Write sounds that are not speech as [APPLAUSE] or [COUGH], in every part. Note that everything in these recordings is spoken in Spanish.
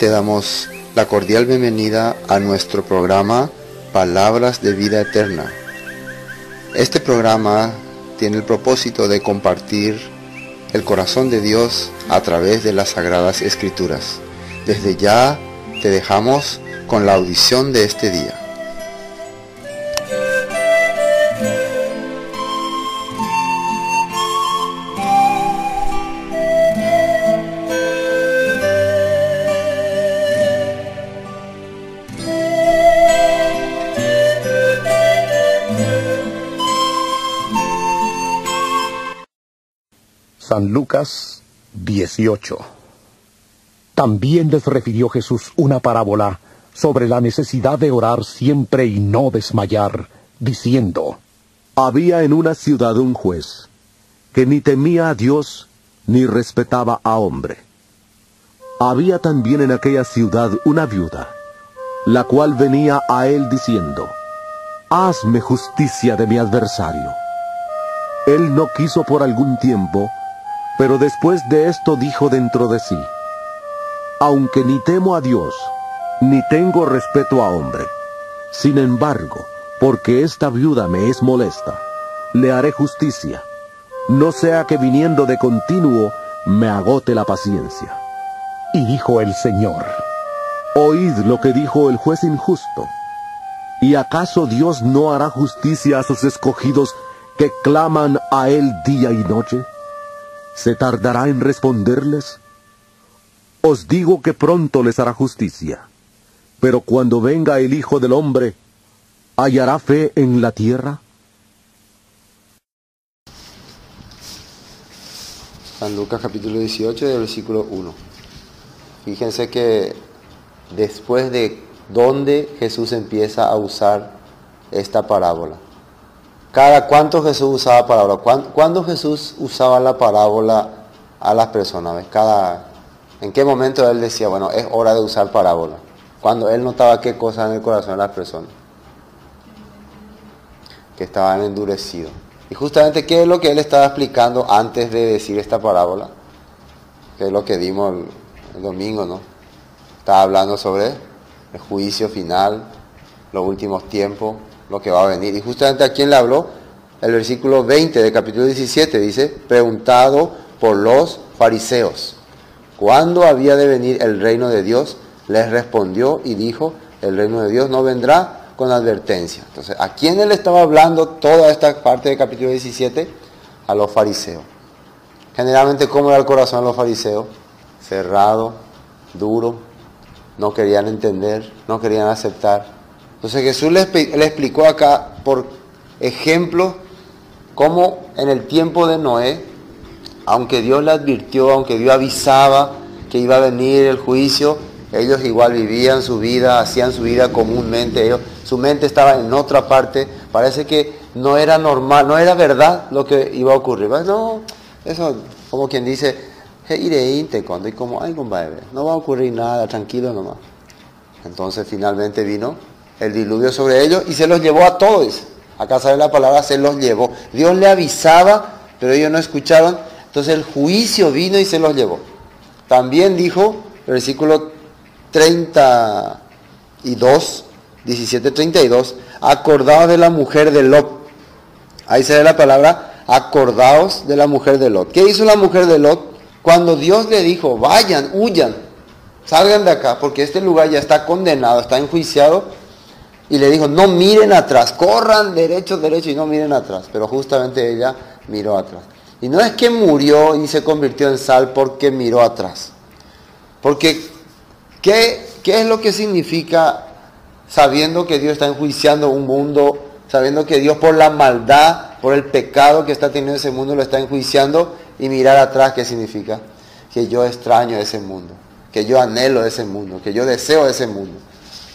te damos la cordial bienvenida a nuestro programa Palabras de Vida Eterna. Este programa tiene el propósito de compartir el corazón de Dios a través de las Sagradas Escrituras. Desde ya te dejamos con la audición de este día. San Lucas 18. También les refirió Jesús una parábola sobre la necesidad de orar siempre y no desmayar, diciendo, Había en una ciudad un juez, que ni temía a Dios ni respetaba a hombre. Había también en aquella ciudad una viuda, la cual venía a él diciendo, Hazme justicia de mi adversario. Él no quiso por algún tiempo, pero después de esto dijo dentro de sí, aunque ni temo a Dios, ni tengo respeto a hombre, sin embargo, porque esta viuda me es molesta, le haré justicia, no sea que viniendo de continuo me agote la paciencia. y dijo el Señor, Oíd lo que dijo el juez injusto. ¿Y acaso Dios no hará justicia a sus escogidos que claman a Él día y noche? ¿Se tardará en responderles? Os digo que pronto les hará justicia. Pero cuando venga el Hijo del Hombre, ¿hallará fe en la tierra? San Lucas capítulo 18, del versículo 1. Fíjense que después de dónde Jesús empieza a usar esta parábola. Cada cuánto Jesús usaba parábola. ¿Cuán- ¿Cuándo Jesús usaba la parábola a las personas? Cada, ¿En qué momento él decía, bueno, es hora de usar parábola? Cuando él notaba qué cosas en el corazón de las personas. Que estaban endurecidos. Y justamente qué es lo que él estaba explicando antes de decir esta parábola. Que es lo que dimos el, el domingo, ¿no? Estaba hablando sobre el juicio final, los últimos tiempos, lo que va a venir. Y justamente a quién le habló, el versículo 20 del capítulo 17 dice, preguntado por los fariseos, ¿cuándo había de venir el reino de Dios? Les respondió y dijo, el reino de Dios no vendrá con advertencia. Entonces, ¿a quién él estaba hablando toda esta parte del capítulo 17? A los fariseos. Generalmente, ¿cómo era el corazón de los fariseos? Cerrado, duro, no querían entender, no querían aceptar. Entonces Jesús le, expli- le explicó acá, por ejemplo, cómo en el tiempo de Noé, aunque Dios le advirtió, aunque Dios avisaba que iba a venir el juicio, ellos igual vivían su vida, hacían su vida comúnmente, ellos, su mente estaba en otra parte, parece que no era normal, no era verdad lo que iba a ocurrir. No, eso como quien dice, "He iré cuando y como ay compadre, no va a ocurrir nada, tranquilo nomás. Entonces finalmente vino el diluvio sobre ellos y se los llevó a todos. Acá sale la palabra, se los llevó. Dios le avisaba, pero ellos no escuchaban. Entonces el juicio vino y se los llevó. También dijo, versículo 32, 17, 32, acordaos de la mujer de Lot. Ahí se ve la palabra, acordaos de la mujer de Lot. ¿Qué hizo la mujer de Lot? Cuando Dios le dijo, vayan, huyan, salgan de acá, porque este lugar ya está condenado, está enjuiciado. Y le dijo, no miren atrás, corran derecho, derecho y no miren atrás. Pero justamente ella miró atrás. Y no es que murió y se convirtió en sal porque miró atrás. Porque, ¿qué, qué es lo que significa sabiendo que Dios está enjuiciando un mundo, sabiendo que Dios por la maldad, por el pecado que está teniendo ese mundo, lo está enjuiciando y mirar atrás, ¿qué significa? Que yo extraño ese mundo, que yo anhelo ese mundo, que yo deseo ese mundo.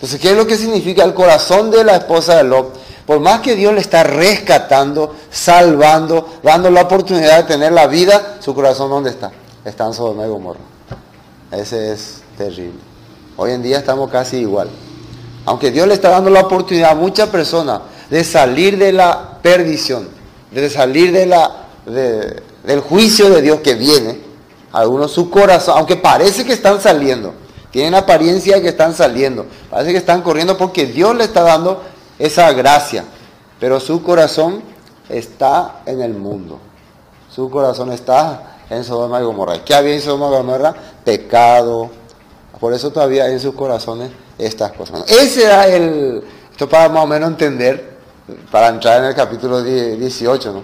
Entonces, ¿qué es lo que significa el corazón de la esposa de Lot? Por más que Dios le está rescatando, salvando, dando la oportunidad de tener la vida, su corazón ¿dónde está? Está en Sodoma y Gomorra. Ese es terrible. Hoy en día estamos casi igual. Aunque Dios le está dando la oportunidad a muchas personas de salir de la perdición, de salir del juicio de Dios que viene, algunos su corazón, aunque parece que están saliendo, Tienen apariencia que están saliendo. Parece que están corriendo porque Dios le está dando esa gracia. Pero su corazón está en el mundo. Su corazón está en Sodoma y Gomorra. ¿Qué había en Sodoma y Gomorra? Pecado. Por eso todavía hay en sus corazones estas cosas. Ese era el... Esto para más o menos entender, para entrar en el capítulo 18, ¿no?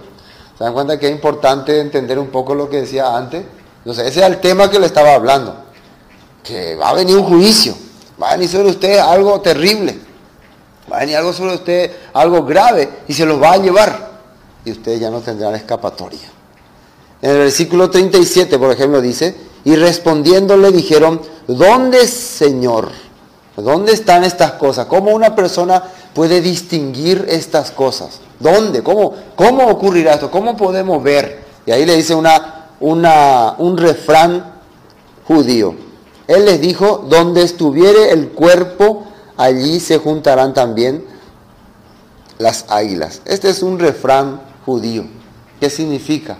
¿Se dan cuenta que es importante entender un poco lo que decía antes? Entonces, ese era el tema que le estaba hablando. Que va a venir un juicio. Va a venir sobre usted algo terrible. Va a venir algo sobre usted, algo grave, y se los va a llevar. Y ustedes ya no tendrán escapatoria. En el versículo 37, por ejemplo, dice, y respondiéndole dijeron, ¿dónde, Señor? ¿Dónde están estas cosas? ¿Cómo una persona puede distinguir estas cosas? ¿Dónde? ¿Cómo, cómo ocurrirá esto? ¿Cómo podemos ver? Y ahí le dice una, una, un refrán judío. Él les dijo, donde estuviere el cuerpo, allí se juntarán también las águilas. Este es un refrán judío. ¿Qué significa?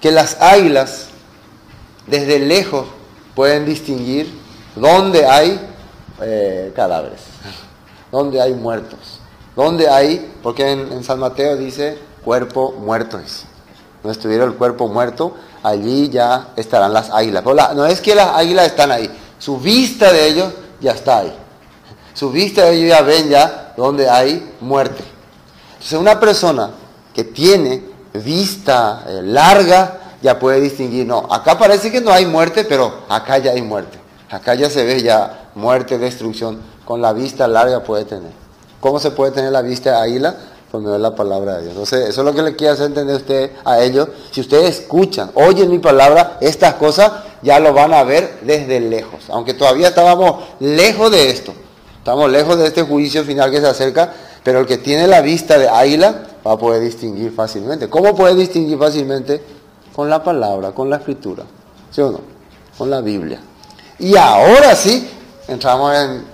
Que las águilas desde lejos pueden distinguir dónde hay eh, cadáveres, dónde hay muertos, dónde hay, porque en, San Mateo dice cuerpo muerto. No estuviera el cuerpo muerto, allí ya estarán las águilas. no es que las águilas están ahí, su vista de ellos ya está ahí. Su vista de ellos ya ven ya donde hay muerte. Entonces una persona que tiene vista eh, larga ya puede distinguir, no, acá parece que no hay muerte, pero acá ya hay muerte. Acá ya se ve ya muerte, destrucción, con la vista larga puede tener. ¿Cómo se puede tener la vista águila? Medio de la palabra de Dios. Entonces, eso es lo que le quiere hacer entender usted a ellos. Si ustedes escuchan, oyen mi palabra, estas cosas ya lo van a ver desde lejos. Aunque todavía estábamos lejos de esto. Estamos lejos de este juicio final que se acerca, pero el que tiene la vista de águila va a poder distinguir fácilmente. ¿Cómo puede distinguir fácilmente? Con la palabra, con la escritura. ¿Sí o no? Con la Biblia. Y ahora sí, entramos en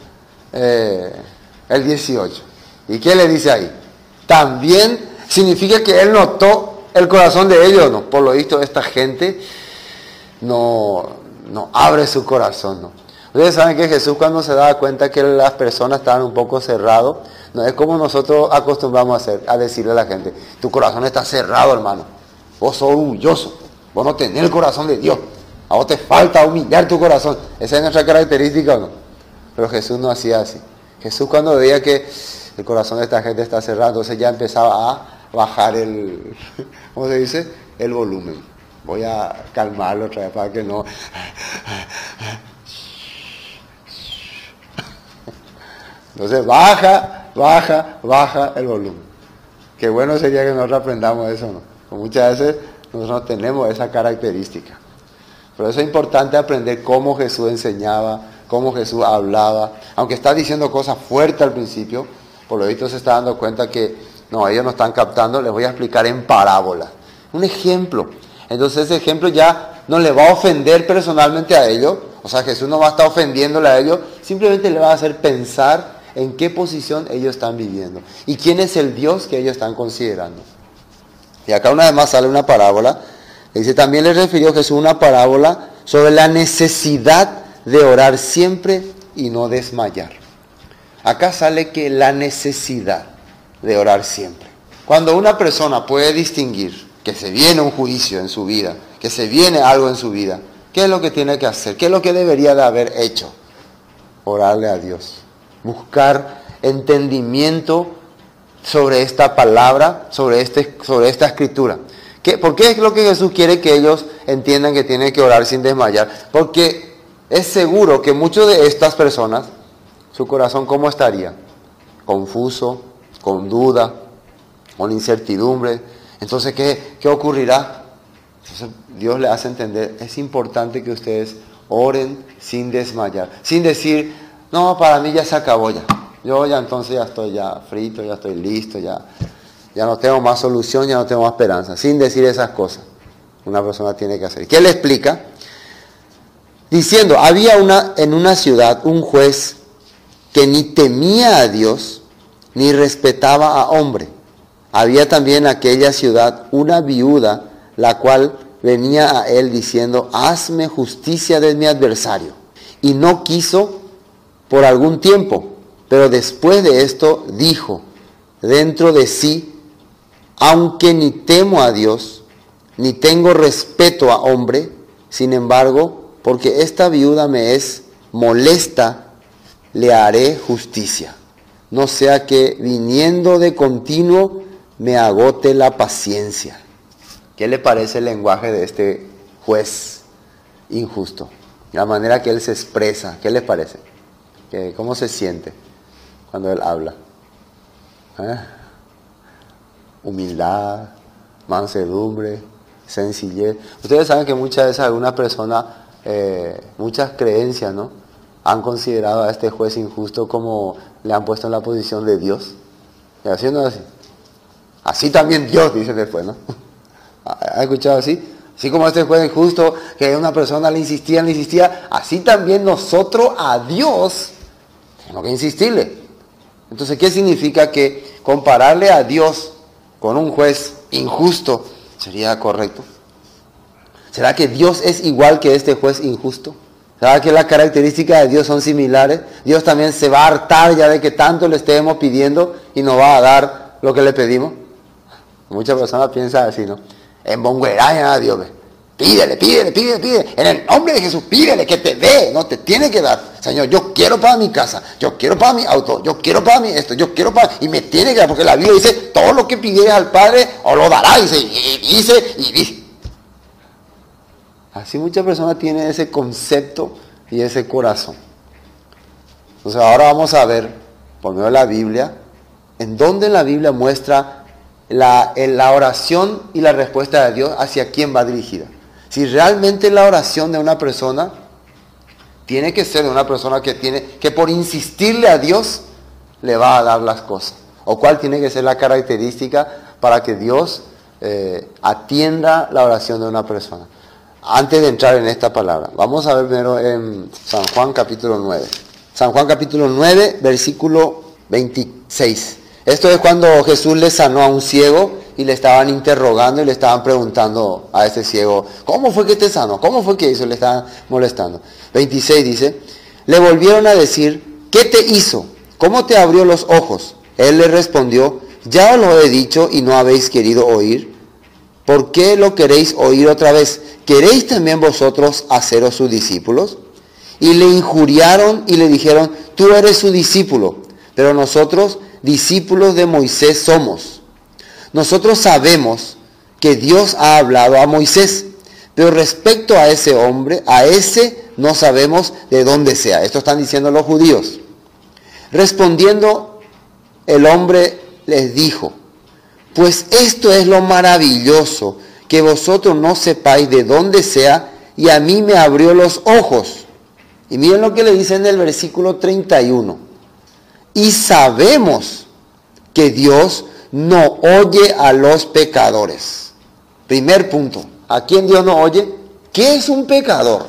eh, el 18. ¿Y qué le dice ahí? También significa que él notó el corazón de ellos, ¿no? Por lo visto, esta gente no, no abre su corazón, ¿no? Ustedes saben que Jesús cuando se daba cuenta que las personas estaban un poco cerrados, no es como nosotros acostumbramos a hacer, a decirle a la gente, tu corazón está cerrado, hermano. Vos sos orgulloso, vos no tenés el corazón de Dios. A vos te falta humillar tu corazón. Esa es nuestra característica, ¿no? Pero Jesús no hacía así. Jesús cuando veía que el corazón de esta gente está cerrado, entonces ya empezaba a bajar el, [LAUGHS] ¿cómo se dice? El volumen. Voy a calmarlo otra vez para que no... Entonces baja, baja, baja el volumen. Qué bueno sería que nosotros aprendamos eso, ¿no? muchas veces nosotros no tenemos esa característica. Por eso es importante aprender cómo Jesús enseñaba, cómo Jesús hablaba. Aunque está diciendo cosas fuertes al principio, por lo visto se está dando cuenta que no, ellos no están captando, les voy a explicar en parábola. Un ejemplo. Entonces ese ejemplo ya no le va a ofender personalmente a ellos. O sea, Jesús no va a estar ofendiéndole a ellos, simplemente le va a hacer pensar en qué posición ellos están viviendo y quién es el Dios que ellos están considerando. Y acá una vez más sale una parábola Dice, también le refirió Jesús una parábola sobre la necesidad de orar siempre y no desmayar. Acá sale que la necesidad de orar siempre. Cuando una persona puede distinguir que se viene un juicio en su vida, que se viene algo en su vida, ¿qué es lo que tiene que hacer? ¿Qué es lo que debería de haber hecho? Orarle a Dios. Buscar entendimiento sobre esta palabra, sobre, este, sobre esta escritura. ¿Por qué es lo que Jesús quiere que ellos entiendan que tienen que orar sin desmayar? Porque es seguro que muchos de estas personas, su corazón cómo estaría? Confuso, con duda, con incertidumbre. Entonces, ¿qué, qué ocurrirá? Entonces, Dios le hace entender, es importante que ustedes oren sin desmayar, sin decir, no, para mí ya se acabó ya. Yo ya entonces ya estoy ya frito, ya estoy listo, ya ya no tengo más solución, ya no tengo más esperanza, sin decir esas cosas. Una persona tiene que hacer. ¿Qué le explica? Diciendo, había una, en una ciudad un juez que ni temía a Dios ni respetaba a hombre. Había también en aquella ciudad una viuda, la cual venía a él diciendo, hazme justicia de mi adversario. y no quiso por algún tiempo. Pero después de esto dijo dentro de sí, aunque ni temo a Dios, ni tengo respeto a hombre, sin embargo, porque esta viuda me es molesta, le haré justicia. No sea que viniendo de continuo me agote la paciencia. ¿Qué le parece el lenguaje de este juez injusto? La manera que él se expresa, ¿qué le parece? ¿Cómo se siente cuando él habla? ¿Eh? Humildad, mansedumbre, sencillez. Ustedes saben que muchas veces algunas personas, eh, muchas creencias, ¿no? Han considerado a este juez injusto como le han puesto en la posición de Dios. Y así no así. Así también Dios, dice después, ¿no? [LAUGHS] ¿Ha escuchado así? Así como este juez injusto, que una persona le insistía, le insistía, así también nosotros a Dios tenemos que insistirle. Entonces, ¿qué significa que compararle a Dios con un juez injusto sería correcto? ¿Será que Dios es igual que este juez injusto? ¿Será que las características de Dios son similares? Dios también se va a hartar ya de que tanto le estemos pidiendo y nos va a dar lo que le pedimos. Muchas personas piensan así, ¿no? En bongueraña a Dios. Pídele, pídele, pídele, pídele. En el nombre de Jesús, pídele que te dé. No te tiene que dar. Señor, yo quiero para mi casa, yo quiero para mi auto, yo quiero para mi esto, yo quiero para... Y me tiene que dar, porque la Biblia dice, todo lo que pidieres al Padre, o lo dará. Dice, y dice, y dice. Así muchas personas tienen ese concepto y ese corazón. Entonces ahora vamos a ver, por medio de la Biblia, en dónde la Biblia muestra la, la oración y la respuesta de Dios hacia quién va dirigida. Si realmente la oración de una persona tiene que ser de una persona que tiene que por insistirle a Dios le va a dar las cosas. O cuál tiene que ser la característica para que Dios eh, atienda la oración de una persona. Antes de entrar en esta palabra, vamos a ver primero en San Juan capítulo 9. San Juan capítulo 9, versículo 26. Esto es cuando Jesús le sanó a un ciego y le estaban interrogando y le estaban preguntando a ese ciego, ¿cómo fue que te sanó? ¿Cómo fue que hizo? Le estaban molestando. 26 dice, le volvieron a decir, ¿qué te hizo? ¿Cómo te abrió los ojos? Él le respondió, ya lo he dicho y no habéis querido oír. ¿Por qué lo queréis oír otra vez? ¿Queréis también vosotros haceros sus discípulos? Y le injuriaron y le dijeron, tú eres su discípulo, pero nosotros discípulos de Moisés somos. Nosotros sabemos que Dios ha hablado a Moisés, pero respecto a ese hombre, a ese no sabemos de dónde sea. Esto están diciendo los judíos. Respondiendo, el hombre les dijo, pues esto es lo maravilloso, que vosotros no sepáis de dónde sea, y a mí me abrió los ojos. Y miren lo que le dice en el versículo 31. Y sabemos que Dios no oye a los pecadores. Primer punto. ¿A quién Dios no oye? ¿Qué es un pecador?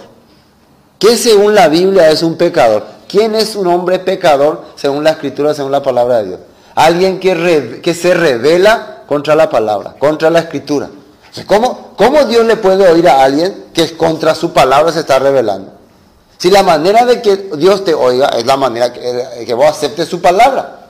¿Qué según la Biblia es un pecador? ¿Quién es un hombre pecador según la escritura, según la palabra de Dios? Alguien que, que se revela contra la palabra, contra la escritura. ¿Cómo, ¿Cómo Dios le puede oír a alguien que contra su palabra se está revelando? Si la manera de que Dios te oiga es la manera que, que vos aceptes su palabra.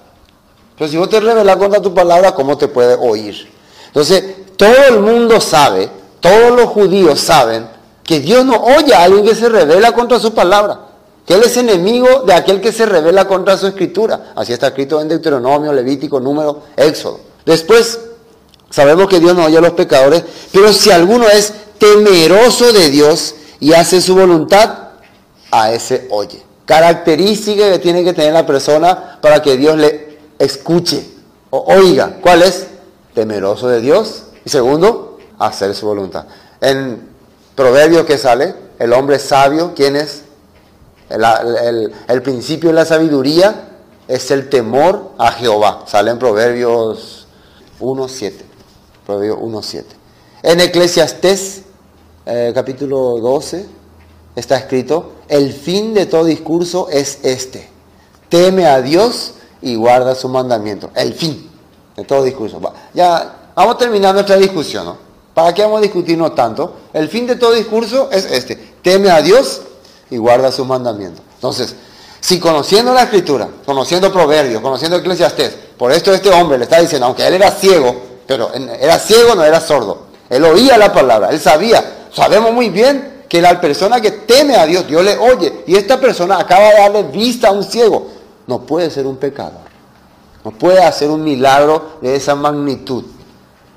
Pero si vos te revelas contra tu palabra, ¿cómo te puede oír? Entonces, todo el mundo sabe, todos los judíos saben que Dios no oye a alguien que se revela contra su palabra. Que Él es enemigo de aquel que se revela contra su escritura. Así está escrito en Deuteronomio, Levítico, Número, Éxodo. Después, sabemos que Dios no oye a los pecadores, pero si alguno es temeroso de Dios y hace su voluntad, a ese oye. Característica que tiene que tener la persona para que Dios le escuche o oiga. ¿Cuál es? Temeroso de Dios. Y segundo, hacer su voluntad. En proverbio que sale, el hombre sabio, ¿quién es? El, principio de la sabiduría es el temor a Jehová. Sale en Proverbios 1.7. Proverbio 1.7. En Eclesiastés, eh, capítulo 12, está escrito, el fin de todo discurso es este. Teme a Dios y guarda su mandamiento. El fin de todo discurso. Ya vamos a terminar nuestra discusión, ¿no? ¿Para qué vamos a discutirnos tanto? El fin de todo discurso es este. Teme a Dios y guarda sus mandamientos. Entonces, si conociendo la escritura, conociendo proverbios, conociendo eclesiastés, por esto este hombre le está diciendo, aunque él era ciego, pero era ciego, no era sordo. Él oía la palabra, él sabía. Sabemos muy bien que la persona que teme a Dios, Dios le oye. Y esta persona acaba de darle vista a un ciego. No puede ser un pecador. No puede hacer un milagro de esa magnitud.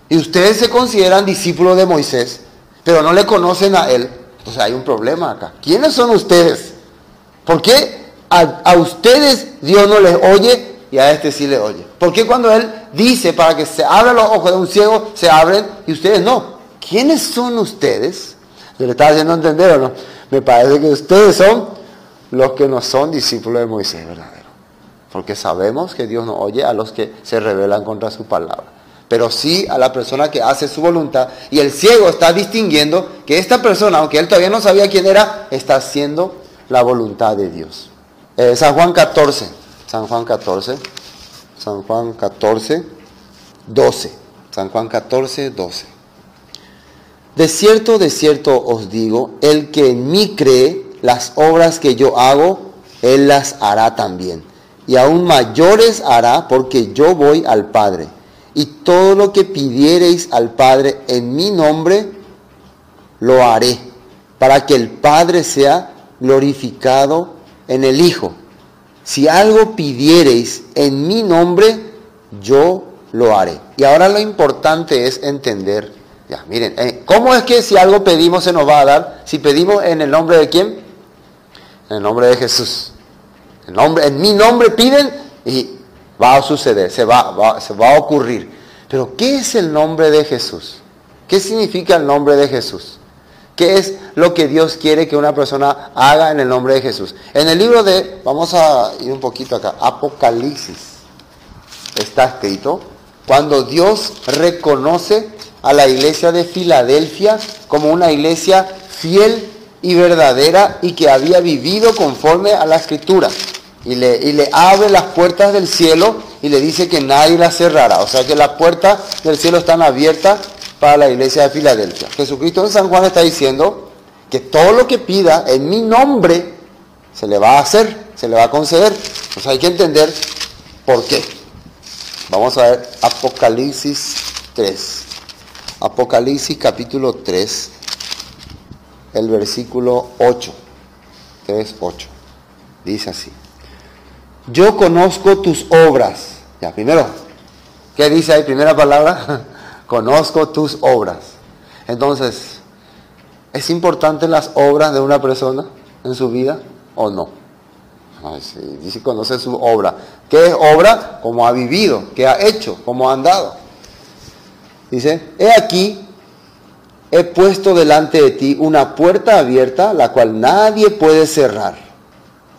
Y ustedes se consideran discípulos de Moisés, pero no le conocen a él. Entonces hay un problema acá. ¿Quiénes son ustedes? ¿Por qué a, a ustedes Dios no les oye y a este sí le oye? ¿Por qué cuando él dice para que se abran los ojos de un ciego, se abren y ustedes no? ¿Quiénes son ustedes? ¿Se le está haciendo entender o no? Me parece que ustedes son los que no son discípulos de Moisés, verdadero. Porque sabemos que Dios no oye a los que se rebelan contra su palabra. Pero sí a la persona que hace su voluntad. Y el ciego está distinguiendo que esta persona, aunque él todavía no sabía quién era, está haciendo la voluntad de Dios. Eh, San Juan 14. San Juan 14. San Juan 14, 12. San Juan 14, 12. De cierto, de cierto os digo, el que en mí cree, las obras que yo hago, él las hará también. Y aún mayores hará porque yo voy al Padre. Y todo lo que pidiereis al Padre en mi nombre, lo haré, para que el Padre sea glorificado en el Hijo. Si algo pidiereis en mi nombre, yo lo haré. Y ahora lo importante es entender ya, miren, eh, ¿cómo es que si algo pedimos se nos va a dar? Si pedimos en el nombre de quién? En el nombre de Jesús. En, nombre, en mi nombre piden y va a suceder, se va, se va a ocurrir. Pero ¿qué es el nombre de Jesús? ¿Qué significa el nombre de Jesús? ¿Qué es lo que Dios quiere que una persona haga en el nombre de Jesús? En el libro de, vamos a ir un poquito acá, Apocalipsis, está escrito, cuando Dios reconoce a la iglesia de Filadelfia como una iglesia fiel y verdadera y que había vivido conforme a la escritura. Y le, abre las puertas del cielo y le dice que nadie las cerrará. O sea que las puertas del cielo están abiertas para la iglesia de Filadelfia. Jesucristo en San Juan está diciendo que todo lo que pida en mi nombre se le va a hacer, se le va a conceder. Sea, hay que entender por qué. Vamos a ver Apocalipsis 3. Apocalipsis capítulo 3, el versículo 8. 3, 8. Dice así. Yo conozco tus obras. Ya, primero, ¿qué dice ahí? Primera palabra, [LAUGHS] conozco tus obras. Entonces, ¿es importante las obras de una persona en su vida o no? Dice, conoce su obra. ¿Qué es obra? Como ha vivido, qué ha hecho, cómo ha andado. Dice, he aquí, he puesto delante de ti una puerta abierta, la cual nadie puede cerrar.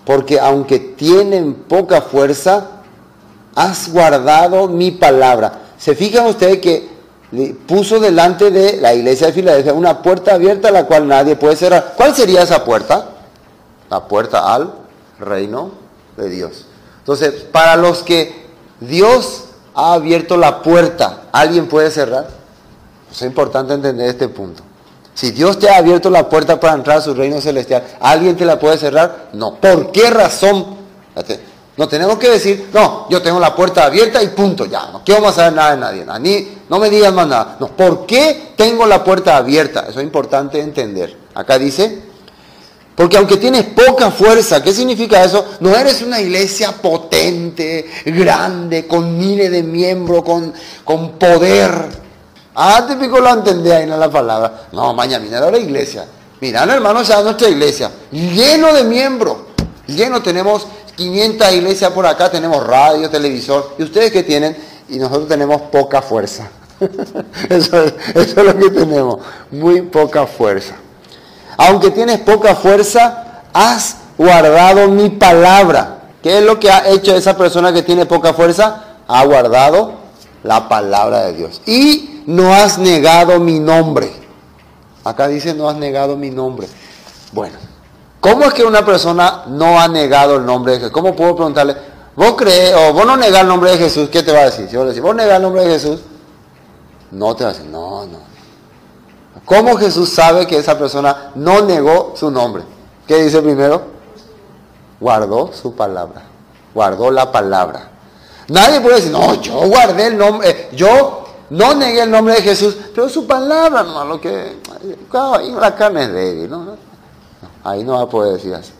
Porque aunque tienen poca fuerza, has guardado mi palabra. ¿Se fijan ustedes que puso delante de la iglesia de Filadelfia una puerta abierta, la cual nadie puede cerrar? ¿Cuál sería esa puerta? La puerta al reino de Dios. Entonces, para los que Dios ha abierto la puerta, ¿alguien puede cerrar? Es importante entender este punto. Si Dios te ha abierto la puerta para entrar a su reino celestial, ¿alguien te la puede cerrar? No. ¿Por qué razón? No tenemos que decir, no, yo tengo la puerta abierta y punto, ya, no quiero más saber nada de nadie, ni, no me digas más nada. No, ¿por qué tengo la puerta abierta? Eso es importante entender. Acá dice, porque aunque tienes poca fuerza, ¿qué significa eso? No eres una iglesia potente, grande, con miles de miembros, con, con poder. Ah, típico lo entendí ahí en la palabra. No, mañana viene a la iglesia. Mirá, hermanos, a nuestra iglesia, lleno de miembros. Lleno, tenemos 500 iglesias por acá, tenemos radio, televisor. ¿Y ustedes qué tienen? Y nosotros tenemos poca fuerza. [LAUGHS] eso, eso es lo que tenemos, muy poca fuerza aunque tienes poca fuerza, has guardado mi palabra. ¿Qué es lo que ha hecho esa persona que tiene poca fuerza? Ha guardado la palabra de Dios. Y no has negado mi nombre. Acá dice no has negado mi nombre. Bueno, ¿cómo es que una persona no ha negado el nombre de Jesús? ¿Cómo puedo preguntarle? ¿Vos crees o vos no negás el nombre de Jesús? ¿Qué te va a decir? Si vos le decís, ¿vos negás el nombre de Jesús? No te va a decir, no, no. ¿Cómo Jesús sabe que esa persona no negó su nombre? ¿Qué dice primero? Guardó su palabra. Guardó la palabra. Nadie puede decir, no, yo guardé el nombre, eh, yo no negué el nombre de Jesús, pero su palabra, no, lo que, la carne es débil, ¿no? Ahí no va a poder decir así.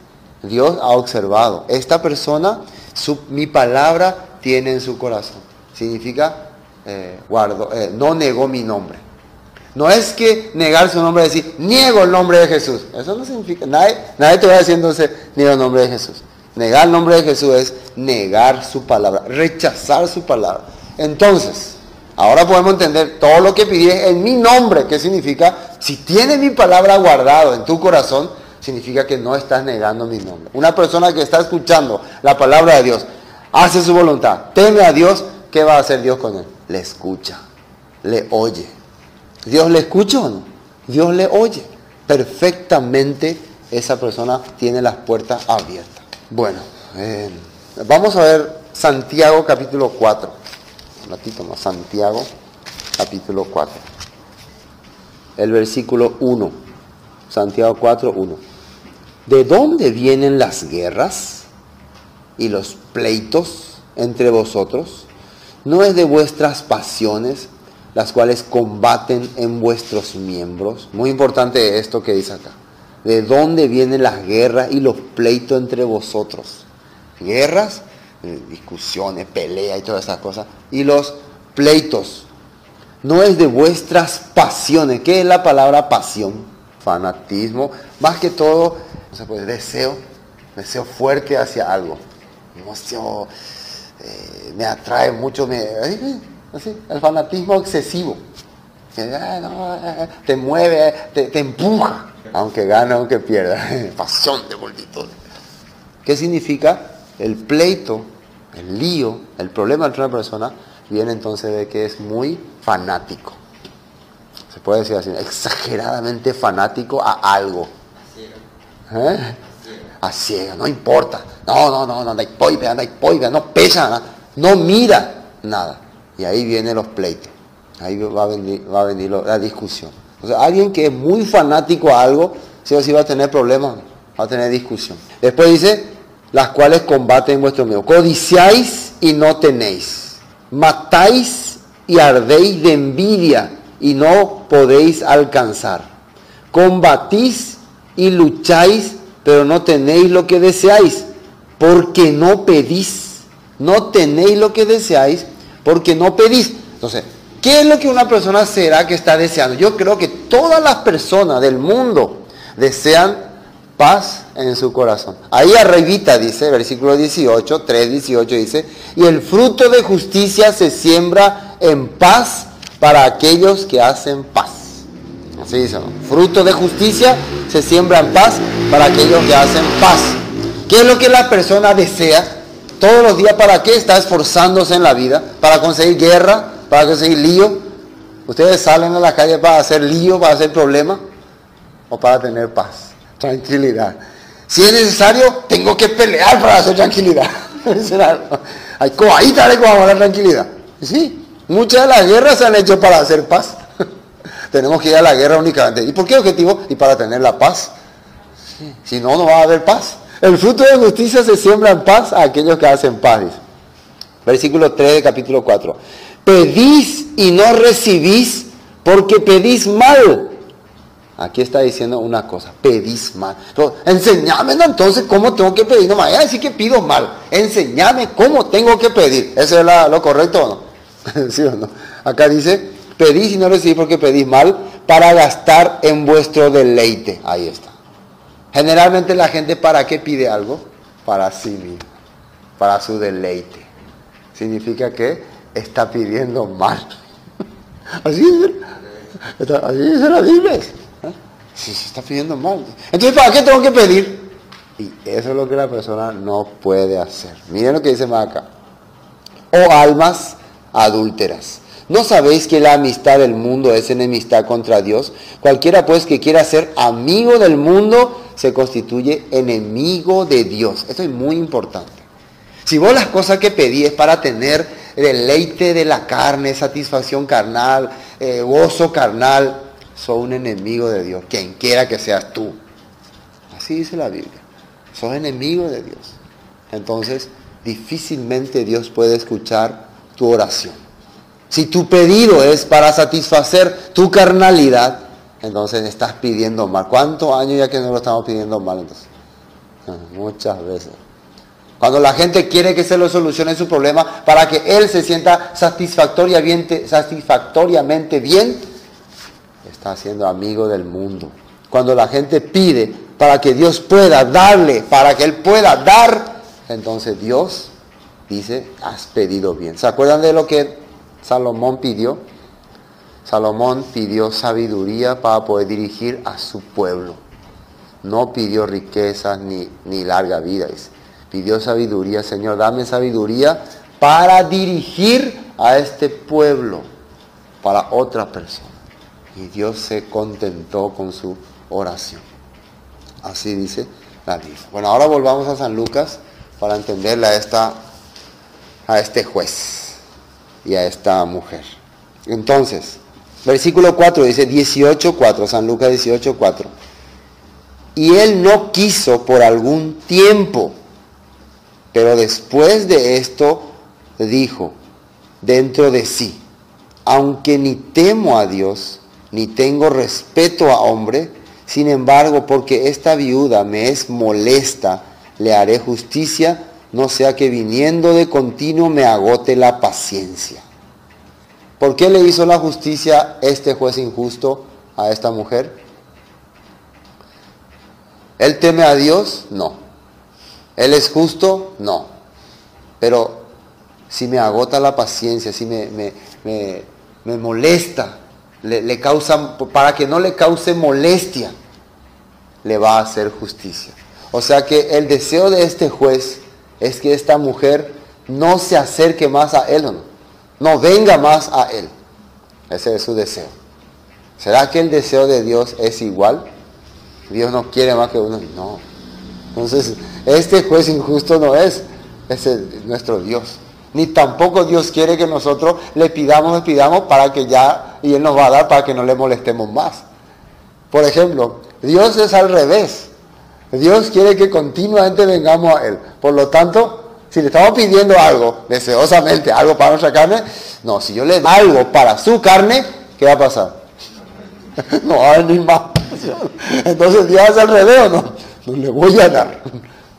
Dios ha observado, esta persona, su, mi palabra tiene en su corazón. Significa, eh, guardo, eh, no negó mi nombre. No es que negar su nombre, decir, niego el nombre de Jesús. Eso no significa, nadie, nadie te va entonces, niego el nombre de Jesús. Negar el nombre de Jesús es negar su palabra, rechazar su palabra. Entonces, ahora podemos entender todo lo que pidí en mi nombre, ¿qué significa? Si tienes mi palabra guardado en tu corazón, significa que no estás negando mi nombre. Una persona que está escuchando la palabra de Dios, hace su voluntad, teme a Dios, ¿qué va a hacer Dios con él? Le escucha, le oye. ¿Dios le escucha o no? Dios le oye. Perfectamente esa persona tiene las puertas abiertas. Bueno, eh, vamos a ver Santiago capítulo 4. Un ratito más, Santiago capítulo 4. El versículo 1. Santiago 4, 1. ¿De dónde vienen las guerras y los pleitos entre vosotros? ¿No es de vuestras pasiones las cuales combaten en vuestros miembros? Muy importante esto que dice acá de dónde vienen las guerras y los pleitos entre vosotros. Guerras, eh, discusiones, peleas y todas esas cosas. Y los pleitos. No es de vuestras pasiones. ¿Qué es la palabra pasión? Fanatismo. Más que todo, deseo. Deseo fuerte hacia algo. Emoción. Eh, me atrae mucho. Así, el fanatismo excesivo. Te mueve, te, empuja aunque gane, aunque pierda. [LAUGHS] Pasión de multitud. ¿Qué significa? El pleito, el lío, el problema entre una persona viene entonces de que es muy fanático. Se puede decir así, exageradamente fanático a algo. ¿Eh? A ciega, no importa. No, no, no, no, no poiga, no poiga, no pesa, no mira nada. Y ahí vienen los pleitos. Ahí va a venir, va a venir la discusión. O sea, alguien que es muy fanático a algo, sí o sí va a tener problemas, va a tener discusión. Después dice, las cuales combaten vuestro miedo. Codiciáis y no tenéis. Matáis y ardéis de envidia y no podéis alcanzar. Combatís y lucháis, pero no tenéis lo que deseáis, porque no pedís. No tenéis lo que deseáis, porque no pedís. Entonces, ¿Qué es lo que una persona será que está deseando? Yo creo que todas las personas del mundo desean paz en su corazón. Ahí arribita dice, versículo 18, 3, 18 dice, y el fruto de justicia se siembra en paz para aquellos que hacen paz. Fruto de justicia se siembra en paz para aquellos que hacen paz. ¿Qué es lo que la persona desea? Todos los días, ¿para qué está esforzándose en la vida? ¿Para conseguir guerra? para conseguir lío. Ustedes salen a la calle para hacer lío, para hacer problemas o para tener paz, tranquilidad. Si es necesario, tengo que pelear para hacer tranquilidad. [LAUGHS] Hay como la tranquilidad. Sí, muchas de las guerras se han hecho para hacer paz. Tenemos que ir a la guerra únicamente. ¿Y por qué objetivo? Y para tener la paz. Si no, no va a haber paz. El fruto de justicia se siembra en paz a aquellos que hacen paz. Versículo 3 de capítulo 4 pedís y no recibís porque pedís mal. Aquí está diciendo una cosa, pedís mal. enseñame entonces cómo tengo que pedir. No me vaya a decir que pido mal. Enseñame cómo tengo que pedir. ¿Eso es lo correcto o no? [LAUGHS] ¿Sí o no? Acá dice, pedís y no recibís porque pedís mal para gastar en vuestro deleite. Ahí está. Generalmente la gente para qué pide algo? Para sí mismo, para su deleite. Significa que está pidiendo mal. [LAUGHS] Así es, así dice la Biblia. ¿eh? Si se está pidiendo mal. Entonces, ¿para qué tengo que pedir? Y eso es lo que la persona no puede hacer. Miren lo que dice más acá. Oh almas adúlteras. ¿No sabéis que la amistad del mundo es enemistad contra Dios? Cualquiera pues que quiera ser amigo del mundo se constituye enemigo de Dios. Esto es muy importante. Si vos las cosas que pedí es para tener deleite de la carne, satisfacción carnal, eh, gozo carnal, sos un enemigo de Dios, quien quiera que seas tú. Así dice la Biblia. Sos enemigo de Dios. Entonces, difícilmente Dios puede escuchar tu oración. Si tu pedido es para satisfacer tu carnalidad, entonces estás pidiendo mal. ¿Cuántos años ya que no lo estamos pidiendo mal entonces? Ah, muchas veces. Cuando la gente quiere que se lo solucione su problema para que él se sienta satisfactoriamente, satisfactoriamente bien, está siendo amigo del mundo. Cuando la gente pide para que Dios pueda darle, para que él pueda dar, entonces Dios dice, has pedido bien. ¿Se acuerdan de lo que Salomón pidió? Salomón pidió sabiduría para poder dirigir a su pueblo. No pidió riquezas ni, ni larga vida. Pidió sabiduría, Señor, dame sabiduría para dirigir a este pueblo, para otra persona. Y Dios se contentó con su oración. Así dice la Biblia. Bueno, ahora volvamos a San Lucas para entenderle a, esta, a este juez y a esta mujer. Entonces, Versículo 4 dice 18.4, San Lucas 18.4. Y él no quiso por algún tiempo, pero después de esto dijo dentro de sí, aunque ni temo a Dios, ni tengo respeto a hombre, sin embargo, porque esta viuda me es molesta, le haré justicia, no sea que viniendo de continuo me agote la paciencia. ¿Por qué le hizo la justicia este juez injusto a esta mujer? ¿Él teme a Dios? No. ¿Él es justo? No. Pero si me agota la paciencia, si me, me, molesta, le, le, causa, para que no le cause molestia, le va a hacer justicia. O sea que el deseo de este juez es que esta mujer no se acerque más a él. ¿no? no venga más a Él. Ese es su deseo. ¿Será que el deseo de Dios es igual? Dios no quiere más que uno. No. Entonces, este juez injusto no es, es nuestro Dios. Ni tampoco Dios quiere que nosotros le pidamos, le pidamos para que ya, y Él nos va a dar para que no le molestemos más. Por ejemplo, Dios es al revés. Dios quiere que continuamente vengamos a Él. Por lo tanto, si le estamos pidiendo algo, deseosamente, algo para nuestra carne, no, si yo le doy algo para su carne, ¿qué va a pasar? [LAUGHS] no va a ni más. Entonces Dios hace al revés, ¿no? No le voy a dar,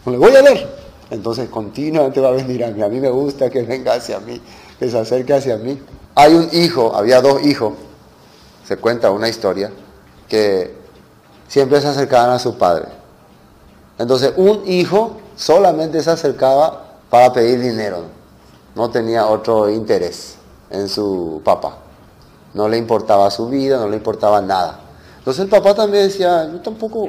no le voy a dar. Entonces continuamente va a venir a mí. A mí me gusta que venga hacia mí, que se acerque hacia mí. Hay un hijo, había dos hijos, se cuenta una historia, que siempre se acercaban a su padre. Entonces un hijo solamente se acercaba para pedir dinero. No tenía otro interés en su papá. No le importaba su vida, no le importaba nada. Entonces el papá también decía, yo tampoco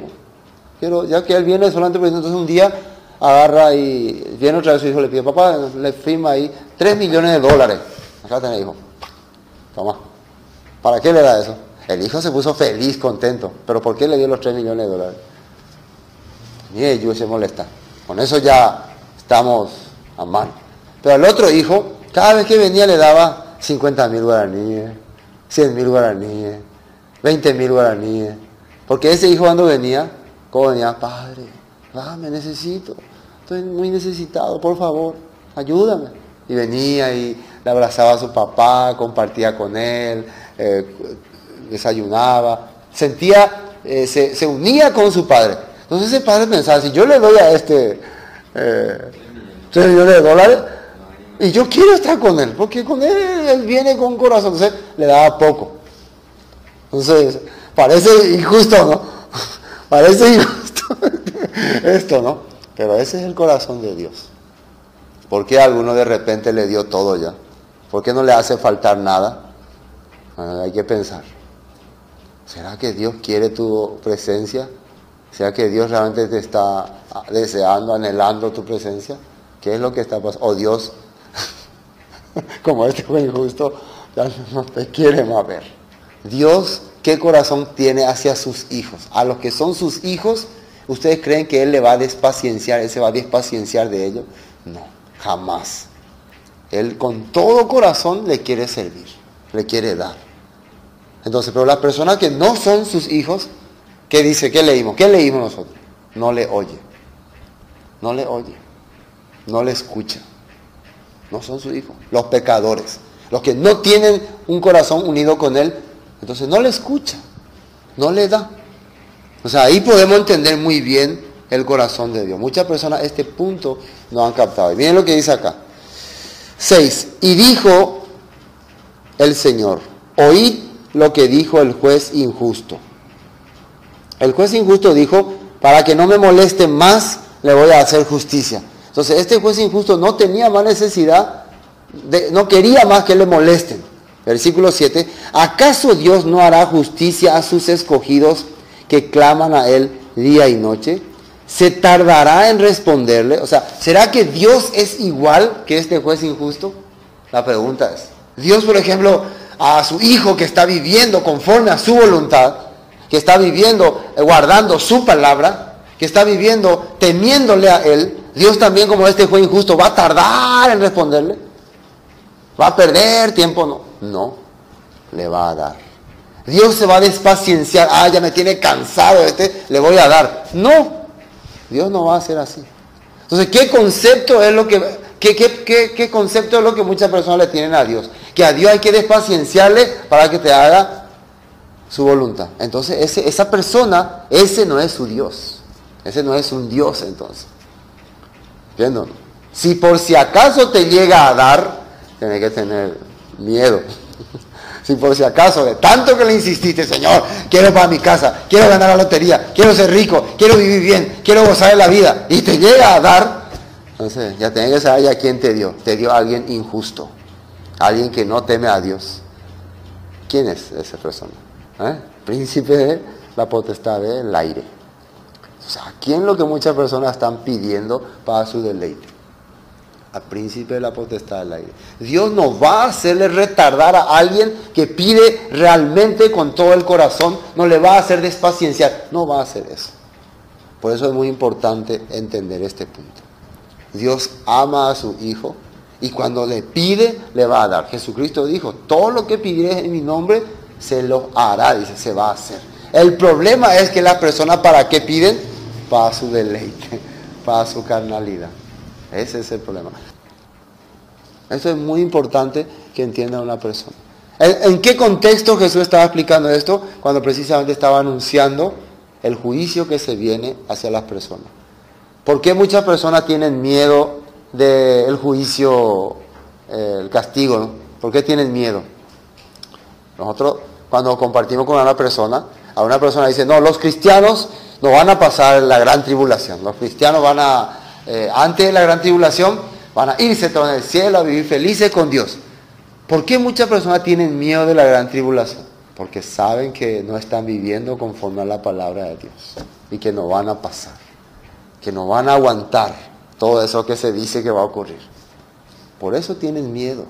quiero, ya que él viene solamente por entonces un día agarra y viene otra vez su hijo, le pide, papá, le firma ahí 3 millones de dólares. Acá tenés hijo. Toma. ¿Para qué le da eso? El hijo se puso feliz, contento. ¿Pero por qué le dio los 3 millones de dólares? Ni ellos se molesta. Con eso ya estamos pero al otro hijo, cada vez que venía le daba 50 mil guaraníes, 100 mil guaraníes, 20 mil guaraníes. Porque ese hijo cuando venía, como venía, padre, ah, me necesito, estoy muy necesitado, por favor, ayúdame. Y venía y le abrazaba a su papá, compartía con él, eh, desayunaba, sentía, eh, se, unía con su padre. Entonces ese padre pensaba, si yo le doy a este... Eh, 3 millones de dólares. Y yo quiero estar con él, porque con él él viene con corazón. Entonces le daba poco. Entonces, parece injusto, ¿no? [LAUGHS] Parece injusto [LAUGHS] esto, ¿no? Pero ese es el corazón de Dios. ¿Por qué alguno de repente le dio todo ya? ¿Por qué no le hace faltar nada? hay que pensar. ¿Será que Dios quiere tu presencia? ¿Será que Dios realmente te está deseando, anhelando tu presencia? ¿Qué es lo que está pasando? O Dios, [LAUGHS] como este fue injusto, ya no te quiere más ver. Dios, ¿qué corazón tiene hacia sus hijos? A los que son sus hijos, ¿ustedes creen que Él le va a despacienciar, Él se va a despacienciar de ellos? No, jamás. Él con todo corazón le quiere servir, le quiere dar. Entonces, pero las personas que no son sus hijos, ¿qué dice? ¿Qué leímos? ¿Qué leímos nosotros? no le oye. No le oye. No le escucha. No son sus hijos. Los pecadores. Los que no tienen un corazón unido con Él. Entonces no le escucha. No le da. O sea, ahí podemos entender muy bien el corazón de Dios. Muchas personas este punto no han captado. Y miren lo que dice acá. 6. Y dijo el Señor, oíd lo que dijo el juez injusto. El juez injusto dijo, para que no me moleste más, le voy a hacer justicia. Entonces, este juez injusto no tenía más necesidad, de, no quería más que le molesten. Versículo 7, ¿acaso Dios no hará justicia a sus escogidos que claman a Él día y noche? ¿Se tardará en responderle? O sea, ¿será que Dios es igual que este juez injusto? La pregunta es, Dios, por ejemplo, a su hijo que está viviendo conforme a su voluntad, que está viviendo eh, guardando su palabra, que está viviendo temiéndole a Él, Dios también como este juez injusto va a tardar en responderle. Va a perder tiempo, no. No, le va a dar. Dios se va a despacienciar. Ah, ya me tiene cansado este, le voy a dar. No, Dios no va a hacer así. Entonces, ¿qué concepto es lo que, qué, qué, qué concepto es lo que muchas personas le tienen a Dios? Que a Dios hay que despacienciarle para que te haga su voluntad. Entonces, esa persona, ese no es su Dios. Ese no es un Dios entonces. ¿Entiendes? Si por si acaso te llega a dar, tienes que tener miedo. [LAUGHS] si por si acaso, de tanto que le insististe, Señor, quiero para mi casa, quiero ganar la lotería, quiero ser rico, quiero vivir bien, quiero gozar de la vida, y te llega a dar, entonces ya tienes que saber ya quién te dio. Te dio alguien injusto, alguien que no teme a Dios. ¿Quién es esa persona? ¿Eh? Príncipe de la potestad del aire. O sea, ¿quién lo que muchas personas están pidiendo para su deleite? Al príncipe de la potestad del aire. Dios no va a hacerle retardar a alguien que pide realmente con todo el corazón, no le va a hacer despacienciar, no va a hacer eso. Por eso es muy importante entender este punto. Dios ama a su Hijo y cuando le pide, le va a dar. Jesucristo dijo, todo lo que pidieres en mi nombre, se lo hará, dice, se va a hacer. El problema es que las personas para qué piden? Para su deleite, [LAUGHS] para su carnalidad. Ese es el problema. Eso es muy importante que entienda una persona. ¿En, ¿En, qué contexto Jesús estaba explicando esto? Cuando precisamente estaba anunciando el juicio que se viene hacia las personas. ¿Por qué muchas personas tienen miedo del juicio, eh, el castigo? ¿no? ¿Por qué tienen miedo? Nosotros cuando compartimos con una persona, a una persona dice, no, los cristianos no van a pasar la gran tribulación. Los cristianos van a, eh, antes de la gran tribulación, van a irse todo en el cielo a vivir felices con Dios. ¿Por qué muchas personas tienen miedo de la gran tribulación? Porque saben que no están viviendo conforme a la palabra de Dios y que no van a pasar, que no van a aguantar todo eso que se dice que va a ocurrir. Por eso tienen miedo.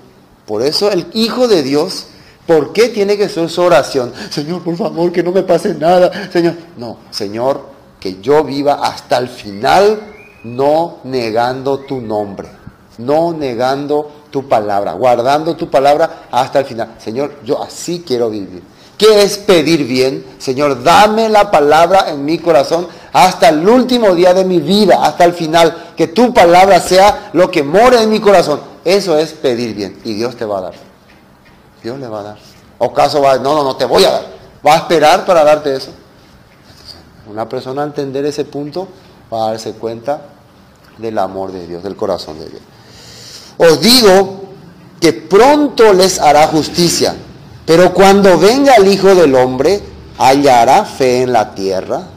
Por eso el Hijo de Dios ¿Por qué tiene que ser su oración? Señor, por favor, que no me pase nada. Señor, no, Señor, que yo viva hasta el final no negando tu nombre, no negando tu palabra, guardando tu palabra hasta el final. Señor, yo así quiero vivir. ¿Qué es pedir bien? Señor, dame la palabra en mi corazón hasta el último día de mi vida, hasta el final. Que tu palabra sea lo que more en mi corazón. Eso es pedir bien y Dios te va a dar. Dios le va a dar. O caso va, no, no, no te voy a dar. Va a esperar para darte eso. Una persona a entender ese punto va a darse cuenta del amor de Dios, del corazón de Dios. Os digo que pronto les hará justicia, pero cuando venga el Hijo del Hombre, hallará fe en la tierra.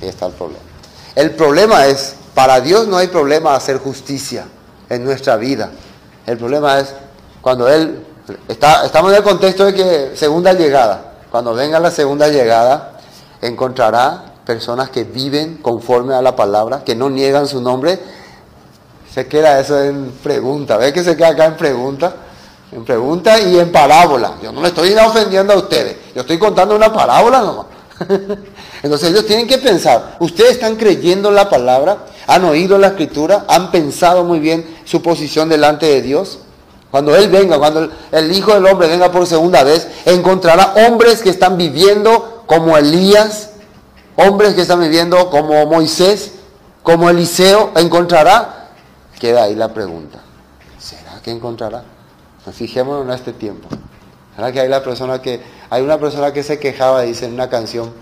Ahí está el problema. El problema es, para Dios no hay problema hacer justicia en nuestra vida. El problema es cuando Él estamos en el contexto de que segunda llegada, cuando venga la segunda llegada, encontrará personas que viven conforme a la palabra, que no niegan su nombre. Se queda eso en pregunta, ¿ves que se queda acá en pregunta? En pregunta y en parábola. Yo no le estoy ofendiendo a ustedes, yo estoy contando una parábola nomás. [LAUGHS] Entonces ellos tienen que pensar, ¿ustedes están creyendo en la palabra? ¿Han oído la escritura? ¿Han pensado muy bien su posición delante de Dios? Cuando Él venga, cuando el Hijo del Hombre venga por segunda vez, encontrará hombres que están viviendo como Elías, hombres que están viviendo como Moisés, como Eliseo, encontrará? Queda ahí la pregunta. ¿Será que encontrará? Fijémonos en este tiempo. ¿Será que hay la persona que hay una persona que se quejaba, dice en una canción,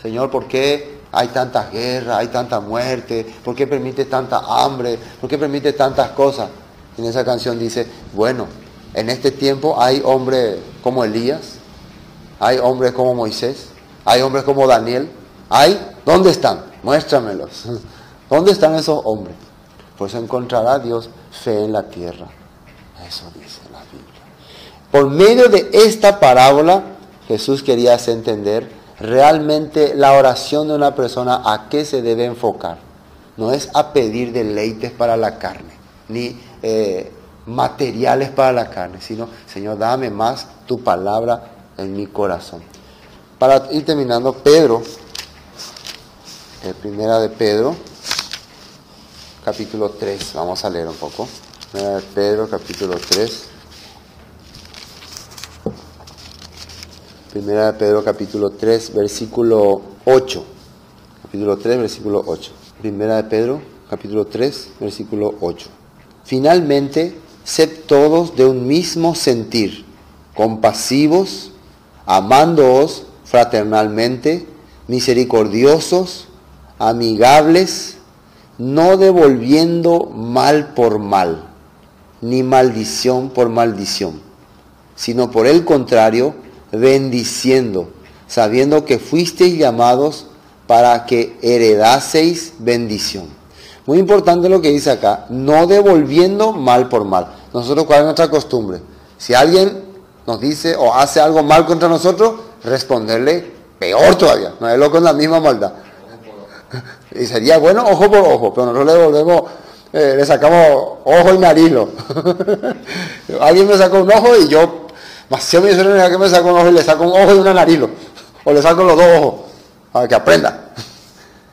Señor, ¿por qué hay tanta guerra, hay tanta muerte? ¿Por qué permite tanta hambre? ¿Por qué permite tantas cosas? En esa canción dice, bueno, en este tiempo hay hombres como Elías, hay hombres como Moisés, hay hombres como Daniel, hay, ¿dónde están? Muéstramelos. [LAUGHS] ¿Dónde están esos hombres? Pues encontrará Dios fe en la tierra. Eso dice la Biblia. Por medio de esta parábola, Jesús quería hacer entender realmente la oración de una persona a qué se debe enfocar. No es a pedir deleites para la carne, ni eh, materiales para la carne, sino, Señor, dame más tu palabra en mi corazón. Para ir terminando, Pedro, eh, primera de Pedro, capítulo 3, vamos a leer un poco. Primera de Pedro, capítulo 3. Primera de Pedro, capítulo 3, versículo 8. Capítulo 3, versículo 8. Primera de Pedro, capítulo 3, versículo 8. Finalmente, sed todos de un mismo sentir, compasivos, amándoos fraternalmente, misericordiosos, amigables, no devolviendo mal por mal, ni maldición por maldición, sino por el contrario, bendiciendo, sabiendo que fuisteis llamados para que heredaseis bendición. Muy importante lo que dice acá, no devolviendo mal por mal. Nosotros, ¿cuál es nuestra costumbre? Si alguien nos dice o hace algo mal contra nosotros, responderle peor todavía, no es loco en la misma maldad. [LAUGHS] Y sería bueno ojo por ojo, pero nosotros le devolvemos, eh, le sacamos ojo y narilo. [LAUGHS] alguien me sacó un ojo y yo, más si me que me sacó un ojo y le saco un ojo y una narilo. O le saco los dos ojos, para que aprenda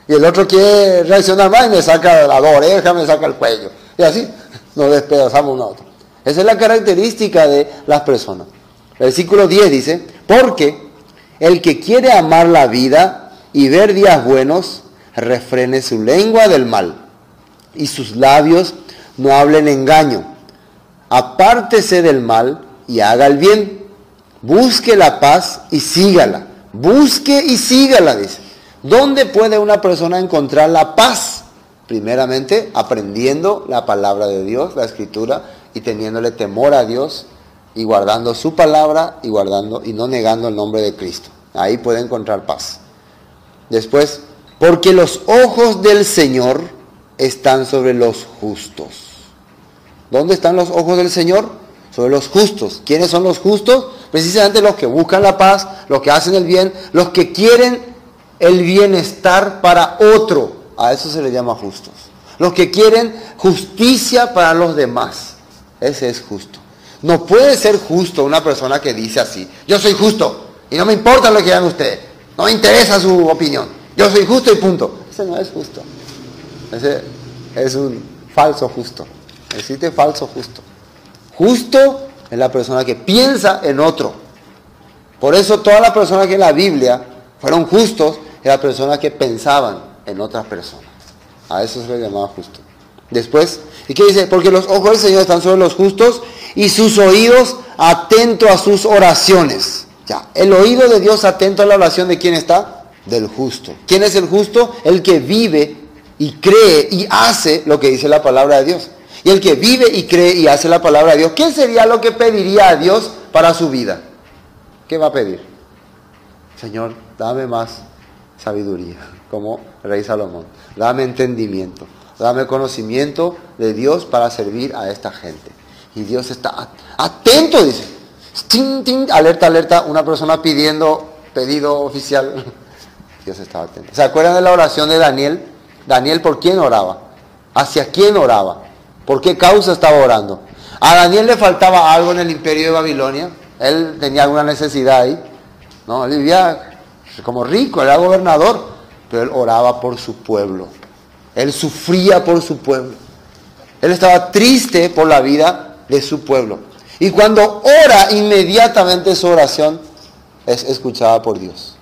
y el otro quiere reaccionar más y me saca la dos orejas, me saca el cuello. Y así nos despedazamos uno otro. Esa es la característica de las personas. Versículo 10 dice, porque el que quiere amar la vida y ver días buenos, refrene su lengua del mal y sus labios no hablen engaño. Apártese del mal y haga el bien. Busque la paz y sígala. Busque y sígala, dice. ¿Dónde puede una persona encontrar la paz? Primeramente, aprendiendo la palabra de Dios, la escritura, y teniéndole temor a Dios, y guardando su palabra, y guardando, y no negando el nombre de Cristo. Ahí puede encontrar paz. Después, porque los ojos del Señor están sobre los justos. ¿Dónde están los ojos del Señor? Sobre los justos. ¿Quiénes son los justos? Precisamente los que buscan la paz, los que hacen el bien, los que quieren el bienestar para otro. A eso se le llama justos. Los que quieren justicia para los demás. Ese es justo. No puede ser justo una persona que dice así, yo soy justo y no me importa lo que hagan ustedes. No me interesa su opinión. Yo soy justo y punto. Ese no es justo. Ese es un falso justo. Existe falso justo. Justo es la persona que piensa en otro. Por eso todas las personas que en la Biblia fueron justos era personas que pensaban en otras personas. A eso se le llamaba justo. Después, ¿y qué dice? Porque los ojos del Señor están sobre los justos y sus oídos atentos a sus oraciones. Ya, el oído de Dios atento a la oración de quién está? Del justo. ¿Quién es el justo? El que vive y cree y hace lo que dice la palabra de Dios. Y el que vive y cree y hace la palabra de Dios, ¿qué sería lo que pediría a Dios para su vida? ¿Qué va a pedir? Señor, dame más sabiduría, como rey Salomón. Dame entendimiento, dame conocimiento de Dios para servir a esta gente. Y Dios está atento, dice. alerta, alerta, una persona pidiendo pedido oficial. [LAUGHS] Dios estaba atento. ¿Se acuerdan de la oración de Daniel? Daniel, ¿por quién oraba? ¿Hacia quién oraba? ¿Por qué causa estaba orando? A Daniel le faltaba algo en el imperio de Babilonia. Él tenía alguna necesidad ahí. No, él como rico, era gobernador, pero él oraba por su pueblo. Él sufría por su pueblo. Él estaba triste por la vida de su pueblo. Y cuando ora, inmediatamente su oración es escuchada por Dios.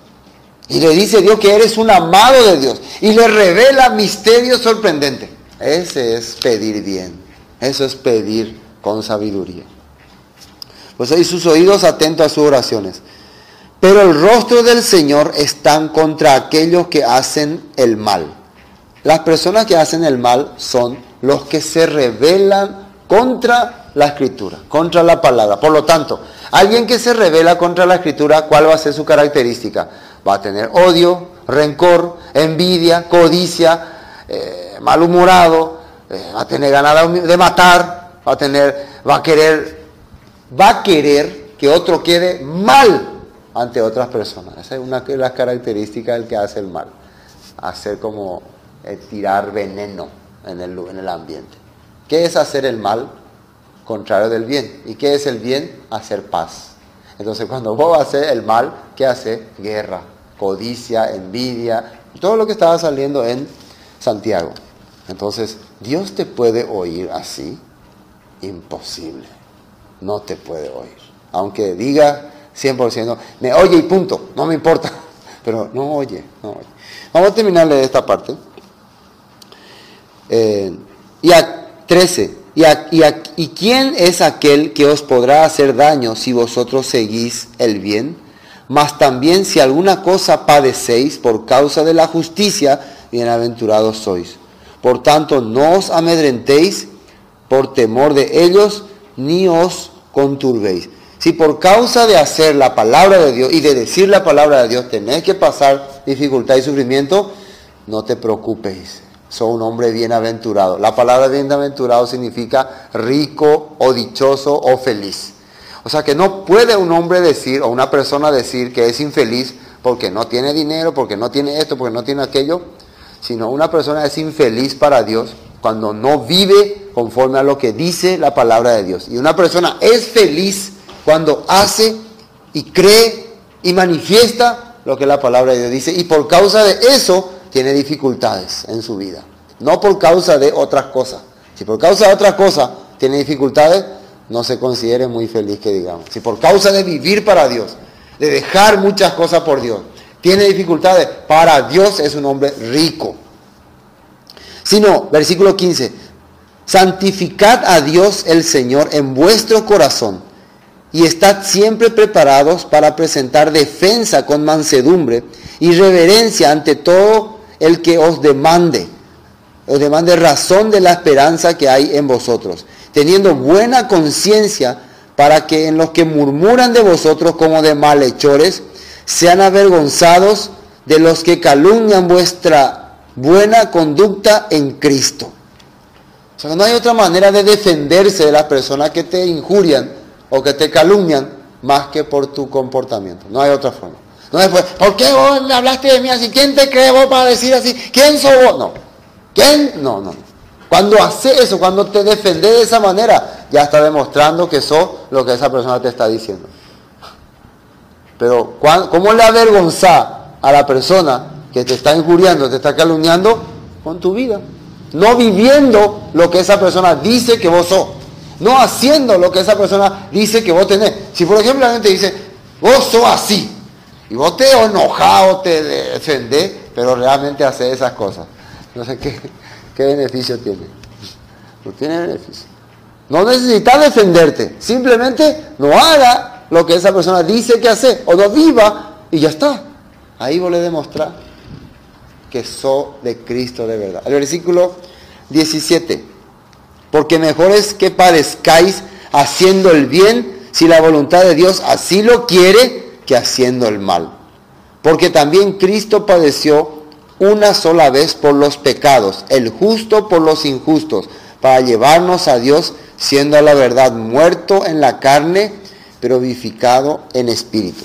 Y le dice Dios que eres un amado de Dios. Y le revela misterios sorprendentes. Ese es pedir bien. Eso es pedir con sabiduría. Pues hay sus oídos atentos a sus oraciones. Pero el rostro del Señor están contra aquellos que hacen el mal. Las personas que hacen el mal son los que se rebelan contra la escritura, contra la palabra. Por lo tanto, alguien que se revela contra la escritura, ¿cuál va a ser su característica? Va a tener odio, rencor, envidia, codicia, eh, malhumorado, eh, va a tener ganas de matar, va a tener, va a querer, va a querer que otro quede mal ante otras personas. Esa es una de las características del que hace el mal. Hacer como eh, tirar veneno en el, en el ambiente. ¿Qué es hacer el mal? Contrario del bien. ¿Y qué es el bien? Hacer paz. Entonces cuando vos haces el mal, ¿qué hace? Guerra, codicia, envidia, todo lo que estaba saliendo en Santiago. Entonces, ¿Dios te puede oír así? Imposible. No te puede oír. Aunque diga 100%, me oye y punto, no me importa. [LAUGHS] Pero no oye, no oye. Vamos a terminarle esta parte. Eh, y a 13. Y, ¿Y quién es aquel que os podrá hacer daño si vosotros seguís el bien? Mas también si alguna cosa padecéis por causa de la justicia, bienaventurados sois. Por tanto, no os amedrentéis por temor de ellos, ni os conturbéis. Si por causa de hacer la palabra de Dios y de decir la palabra de Dios tenés que pasar dificultad y sufrimiento, no te preocupes. Soy un hombre bienaventurado. La palabra bienaventurado significa rico o dichoso o feliz. O sea que no puede un hombre decir o una persona decir que es infeliz porque no tiene dinero, porque no tiene esto, porque no tiene aquello, sino una persona es infeliz para Dios cuando no vive conforme a lo que dice la palabra de Dios. Y una persona es feliz cuando hace y cree y manifiesta lo que la palabra de Dios dice y por causa de eso tiene dificultades en su vida. No por causa de otras cosas. Si por causa de otras cosas tiene dificultades, no se considere muy feliz que digamos. Si por causa de vivir para Dios, de dejar muchas cosas por Dios, tiene dificultades, para Dios es un hombre rico. Si no, versículo 15, santificad a Dios el Señor en vuestro corazón y estad siempre preparados para presentar defensa con mansedumbre y reverencia ante todo el que os demande, os demande razón de la esperanza que hay en vosotros, teniendo buena conciencia para que en los que murmuran de vosotros como de malhechores, sean avergonzados de los que calumnian vuestra buena conducta en Cristo. O sea, no hay otra manera de defenderse de las personas que te injurian o que te calumnian más que por tu comportamiento. No hay otra forma. No después, ¿por qué vos me hablaste de mí así? ¿Quién te cree vos para decir así? ¿Quién sos vos? No. ¿Quién? No, no. Cuando hace eso, cuando te defendes de esa manera, ya está demostrando que sos lo que esa persona te está diciendo. Pero, ¿cómo le avergonza a la persona que te está injuriando, te está calumniando? Con tu vida. No viviendo lo que esa persona dice que vos sos no haciendo lo que esa persona dice que vos tenés. Si por ejemplo la gente dice, vos sos así, y vos te enojado, te defendés, pero realmente haces esas cosas. No sé qué, qué beneficio tiene. No tiene beneficio. No necesitas defenderte, simplemente no haga lo que esa persona dice que hace, o no viva y ya está. Ahí vos le demostrás que sos de Cristo de verdad. El versículo 17. Porque mejor es que padezcáis haciendo el bien, si la voluntad de Dios así lo quiere, que haciendo el mal. Porque también Cristo padeció una sola vez por los pecados, el justo por los injustos, para llevarnos a Dios, siendo a la verdad muerto en la carne, pero vivificado en espíritu.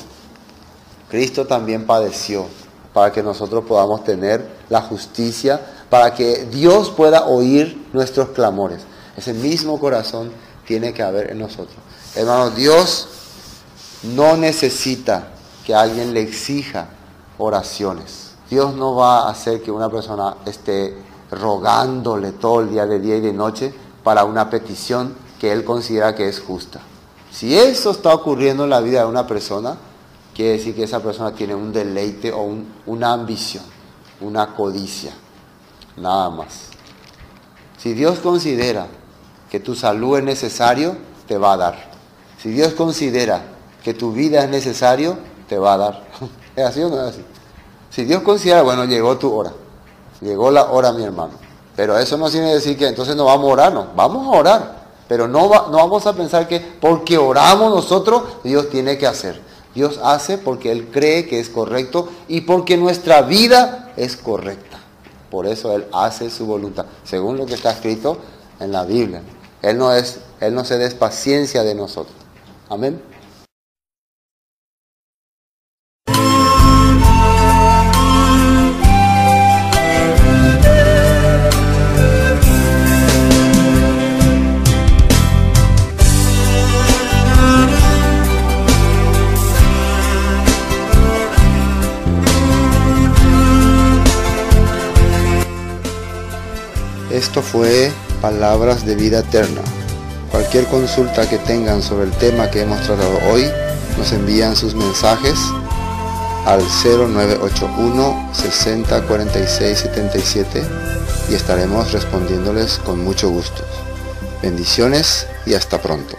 Cristo también padeció para que nosotros podamos tener la justicia, para que Dios pueda oír nuestros clamores. Ese mismo corazón tiene que haber en nosotros. Hermanos, Dios no necesita que alguien le exija oraciones. Dios no va a hacer que una persona esté rogándole todo el día de día y de noche para una petición que él considera que es justa. Si eso está ocurriendo en la vida de una persona, quiere decir que esa persona tiene un deleite o una ambición, una codicia, nada más. Si Dios considera que tu salud es necesario, te va a dar. Si Dios considera que tu vida es necesario, te va a dar. [LAUGHS] ¿Es así o no es así? Si Dios considera, bueno, llegó tu hora. Llegó la hora, mi hermano. Pero eso no que decir que entonces no vamos a orar, no. Vamos a orar. Pero no, no vamos a pensar que porque oramos nosotros, Dios tiene que hacer. Dios hace porque Él cree que es correcto y porque nuestra vida es correcta. Por eso Él hace su voluntad, según lo que está escrito en la Biblia. Él no, es, él no se despaciencia de nosotros. Amén. Esto fue Palabras de Vida Eterna. Cualquier consulta que tengan sobre el tema que hemos tratado hoy, nos envían sus mensajes al 0981 60 46 77 y estaremos respondiéndoles con mucho gusto. Bendiciones y hasta pronto.